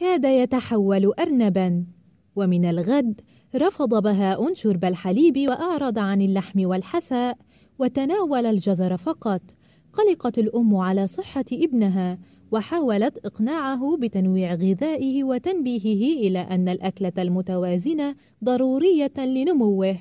كاد يتحول أرنبا. ومن الغد رفض بهاء شرب الحليب وأعرض عن اللحم والحساء وتناول الجزر فقط. قلقت الأم على صحة ابنها وحاولت إقناعه بتنويع غذائه وتنبيهه إلى أن الأكلة المتوازنة ضرورية لنموه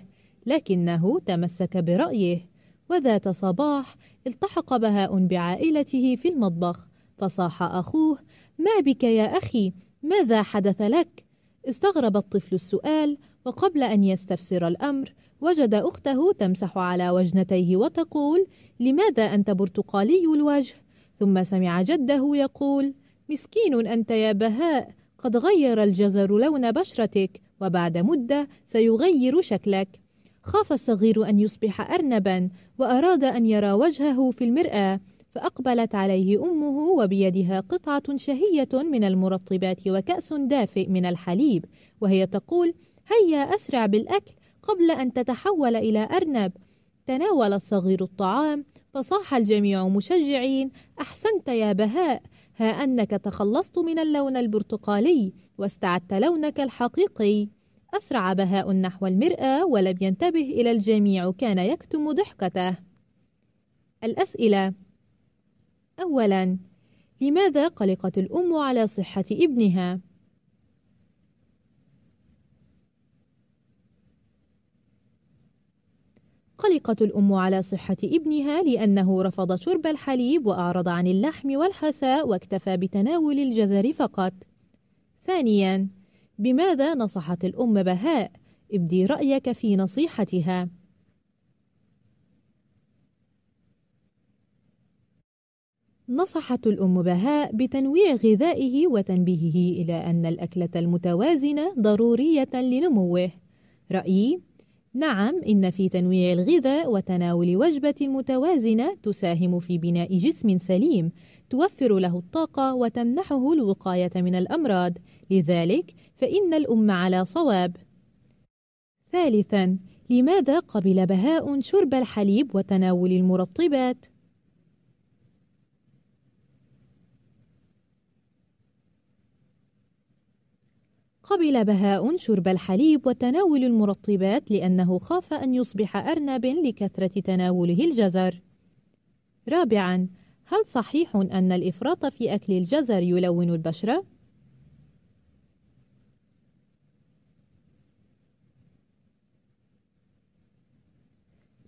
لكنه تمسك برأيه. وذات صباح التحق بهاء بعائلته في المطبخ فصاح أخوه ما بك يا أخي؟ ماذا حدث لك؟ استغرب الطفل السؤال وقبل أن يستفسر الأمر وجد أخته تمسح على وجنتيه وتقول لماذا أنت برتقالي الوجه؟ ثم سمع جده يقول مسكين أنت يا بهاء قد غير الجزر لون بشرتك وبعد مدة سيغير شكلك. خاف الصغير أن يصبح أرنبا وأراد أن يرى وجهه في المرآة. فأقبلت عليه أمه وبيدها قطعة شهية من المرطبات وكأس دافئ من الحليب وهي تقول هيا أسرع بالأكل قبل أن تتحول إلى أرنب. تناول الصغير الطعام فصاح الجميع مشجعين أحسنت يا بهاء ها أنك تخلصت من اللون البرتقالي واستعدت لونك الحقيقي. أسرع بهاء نحو المرآة ولم ينتبه إلى الجميع كان يكتم ضحكته. الأسئلة أولاً لماذا قلقت الأم على صحة ابنها؟ قلقت الأم على صحة ابنها لأنه رفض شرب الحليب وأعرض عن اللحم والحساء واكتفى بتناول الجزر فقط. ثانياً، بماذا نصحت الأم بهاء؟ ابدي رأيك في نصيحتها. نصحت الأم بهاء بتنويع غذائه وتنبيهه إلى أن الأكلة المتوازنة ضرورية لنموه. رأيي: نعم إن في تنويع الغذاء وتناول وجبة متوازنة تساهم في بناء جسم سليم توفر له الطاقة وتمنحه الوقاية من الأمراض لذلك فإن الأم على صواب ثالثا لماذا قبل بهاء شرب الحليب وتناول المرطبات؟ قبل بهاء شرب الحليب وتناول المرطبات لأنه خاف أن يصبح أرنب لكثرة تناوله الجزر. رابعاً: هل صحيح أن الإفراط في أكل الجزر يلون البشرة؟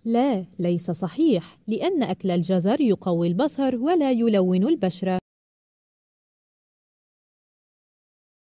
لا، ليس صحيح، لأن أكل الجزر يقوي البصر ولا يلون البشرة.